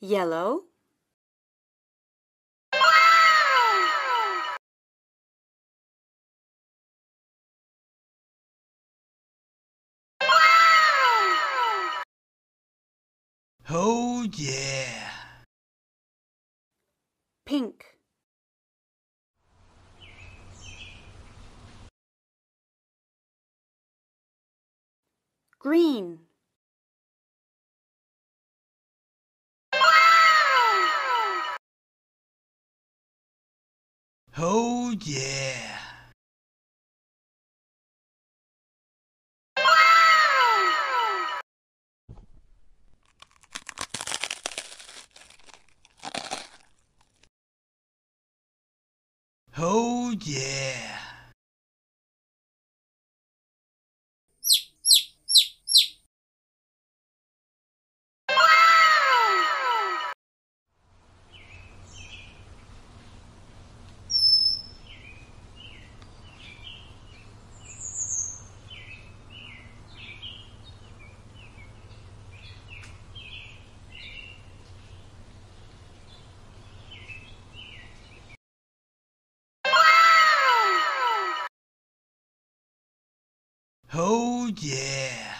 yellow. Oh yeah. pink. Green Oh yeah. Oh yeah. Oh, yeah.